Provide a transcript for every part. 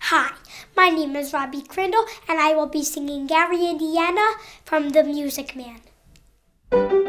Hi, my name is Robbie Crandall, and I will be singing Gary, Indiana from The Music Man.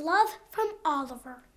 love from Oliver.